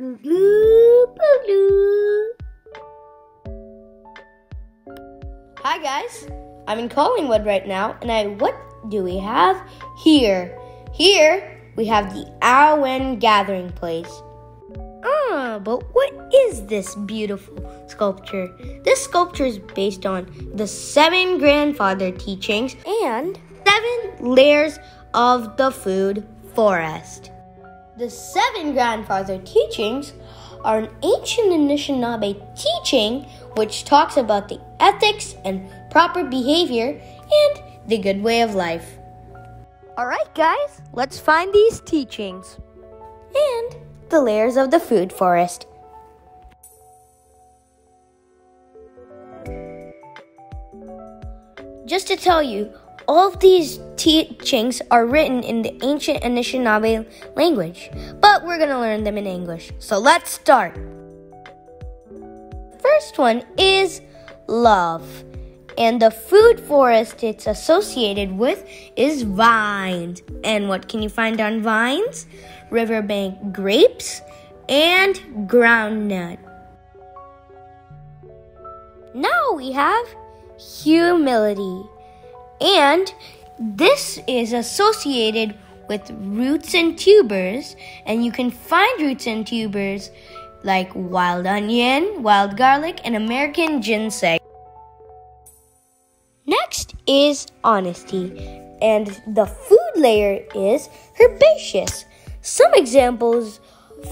Hi guys, I'm in Collingwood right now, and I what do we have here? Here we have the Awen Gathering Place. Ah, but what is this beautiful sculpture? This sculpture is based on the seven grandfather teachings and seven layers of the food forest. The seven grandfather teachings are an ancient Anishinaabe teaching which talks about the ethics and proper behavior and the good way of life. Alright, guys, let's find these teachings and the layers of the food forest. Just to tell you, all of these teachings are written in the ancient Anishinaabe language, but we're going to learn them in English. So let's start. First one is love. And the food forest it's associated with is vines. And what can you find on vines? Riverbank grapes and groundnut. Now we have humility. And this is associated with roots and tubers, and you can find roots and tubers like wild onion, wild garlic, and American ginseng. Next is honesty, and the food layer is herbaceous. Some examples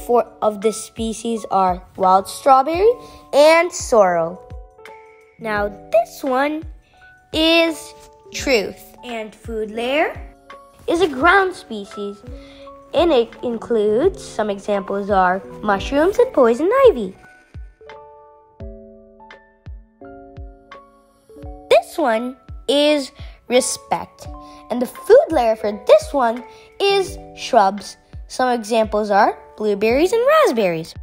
for of this species are wild strawberry and sorrel. Now this one is truth. And food layer is a ground species, and it includes some examples are mushrooms and poison ivy. This one is respect, and the food layer for this one is shrubs. Some examples are blueberries and raspberries.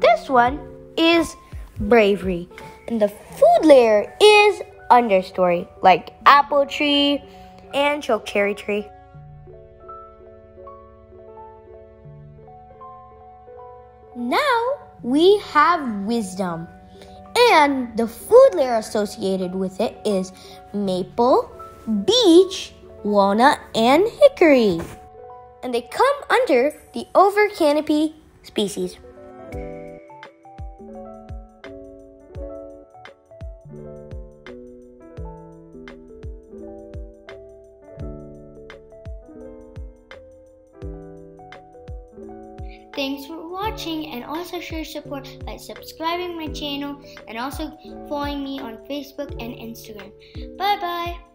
This one is bravery. And the food layer is understory, like apple tree and choke cherry tree. Now we have wisdom. And the food layer associated with it is maple, beech, walnut, and hickory. And they come under the over canopy species. Thanks for watching and also show support by subscribing my channel and also following me on Facebook and Instagram. Bye bye.